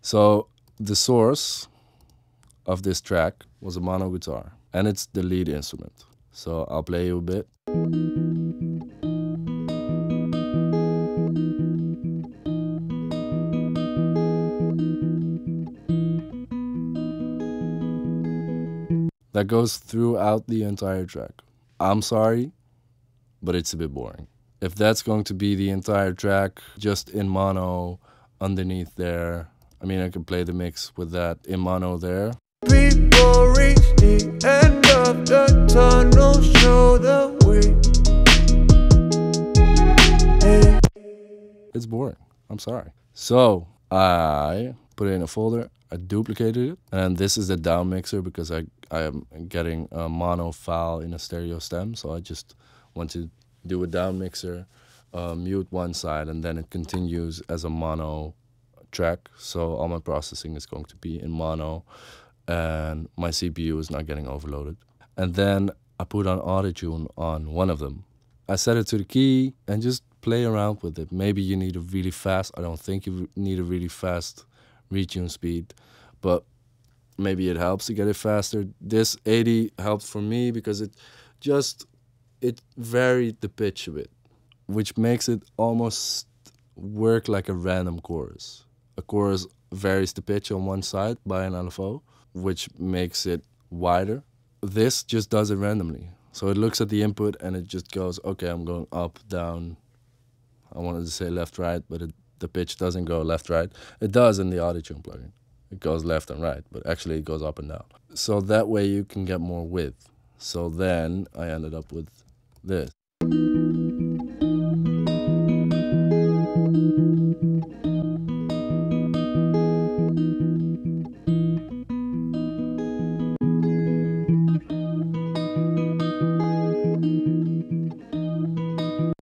So the source of this track was a mono guitar, and it's the lead instrument. So I'll play you a bit. That goes throughout the entire track. I'm sorry, but it's a bit boring. If that's going to be the entire track just in mono underneath there, I mean, I can play the mix with that in mono there. People reach the end of the tunnel, show the way. It's boring. I'm sorry. So I put it in a folder. I duplicated it, and this is the down mixer because I I am getting a mono file in a stereo stem. So I just want to do a down mixer, uh, mute one side, and then it continues as a mono track. So all my processing is going to be in mono, and my CPU is not getting overloaded. And then I put on autotune on one of them. I set it to the key and just play around with it. Maybe you need a really fast. I don't think you need a really fast retune speed, but maybe it helps to get it faster. This 80 helped for me because it just it varied the pitch a bit, which makes it almost work like a random chorus. A chorus varies the pitch on one side by an LFO, which makes it wider. This just does it randomly. So it looks at the input and it just goes, okay, I'm going up, down. I wanted to say left, right, but it, the pitch doesn't go left, right. It does in the Auto-Tune plugin. It goes left and right, but actually it goes up and down. So that way you can get more width. So then I ended up with this.